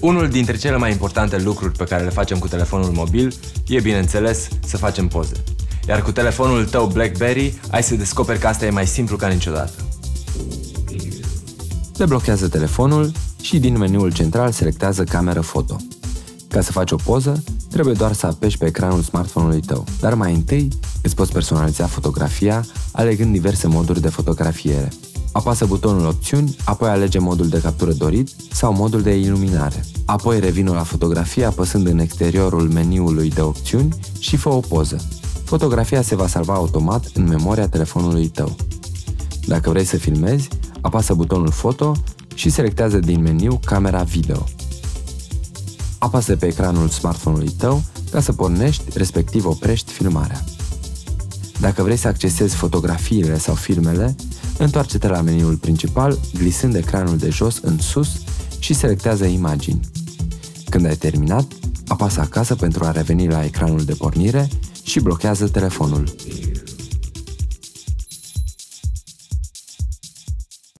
Unul dintre cele mai importante lucruri pe care le facem cu telefonul mobil e, bineînțeles, să facem poze. Iar cu telefonul tău BlackBerry ai să descoperi că asta e mai simplu ca niciodată. Deblochează telefonul și din meniul central selectează cameră foto. Ca să faci o poză, trebuie doar să apeși pe ecranul smartphone-ului tău, dar mai întâi îți poți personaliza fotografia alegând diverse moduri de fotografiere. Apasă butonul opțiuni, apoi alege modul de captură dorit sau modul de iluminare. Apoi revină la fotografie apăsând în exteriorul meniului de opțiuni și fă o poză. Fotografia se va salva automat în memoria telefonului tău. Dacă vrei să filmezi, apasă butonul foto și selectează din meniu camera video. Apasă pe ecranul smartphone-ului tău ca să pornești, respectiv oprești filmarea. Dacă vrei să accesezi fotografiile sau filmele, întoarce-te la meniul principal, glisând ecranul de jos în sus și selectează imagini. Când ai terminat, apasă acasă pentru a reveni la ecranul de pornire și blochează telefonul.